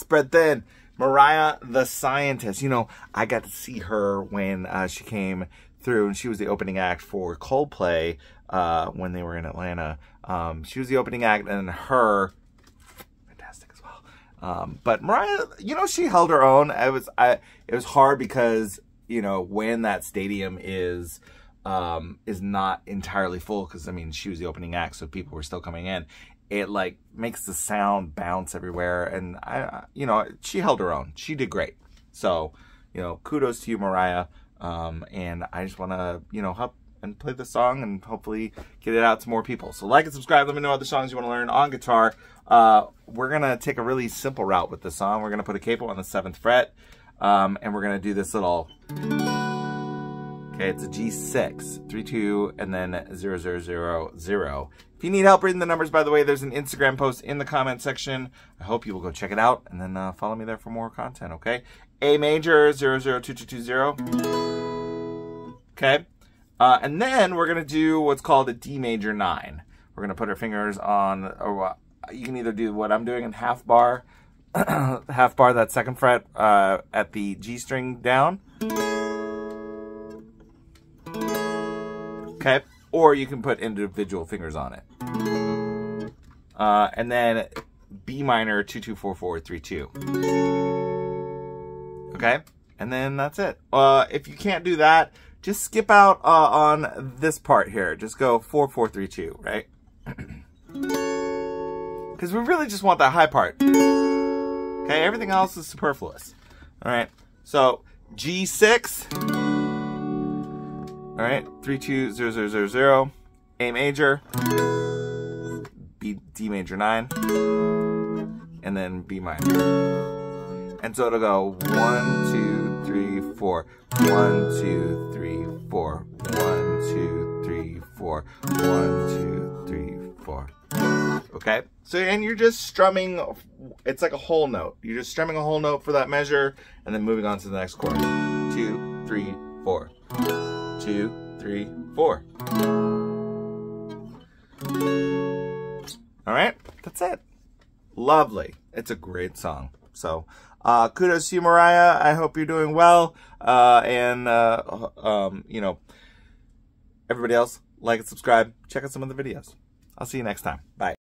spread thin. Mariah the Scientist. You know, I got to see her when uh, she came through and she was the opening act for Coldplay uh, when they were in Atlanta. Um, she was the opening act and H.E.R. fantastic as well. Um, but Mariah, you know, she held her own. I was, I, it was hard because, you know, when that stadium is, um, is not entirely full, because I mean, she was the opening act, so people were still coming in it like makes the sound bounce everywhere. And I, you know, she held her own. She did great. So, you know, kudos to you, Mariah. Um, and I just want to, you know, help and play the song and hopefully get it out to more people. So like and subscribe. Let me know other songs you want to learn on guitar. Uh, we're going to take a really simple route with the song. We're going to put a capo on the seventh fret. Um, and we're going to do this little, okay, it's a G6, 3, 2, and then 0, 0, 0, 0. If you need help reading the numbers, by the way, there's an Instagram post in the comment section. I hope you will go check it out and then uh, follow me there for more content, okay? A major 002220. Okay? Uh, and then we're going to do what's called a D major 9. We're going to put our fingers on, or you can either do what I'm doing in half bar, half bar, that second fret uh, at the G string down. Okay? or you can put individual fingers on it. Uh, and then B minor 224432. Okay? And then that's it. Uh, if you can't do that, just skip out uh, on this part here. Just go 4432, right? Because we really just want that high part. Okay, everything else is superfluous. All right, so G6. All right, three two zero zero zero zero, A major, B D major nine, and then B minor. And so it'll go one two three four, one two three four, one two three four, one two three four. Okay, so and you're just strumming. It's like a whole note. You're just strumming a whole note for that measure, and then moving on to the next chord. Two, three, four two, three, four. All right, that's it. Lovely. It's a great song. So, uh, kudos to you, Mariah. I hope you're doing well. Uh, and, uh, um, you know, everybody else, like and subscribe. Check out some of the videos. I'll see you next time. Bye.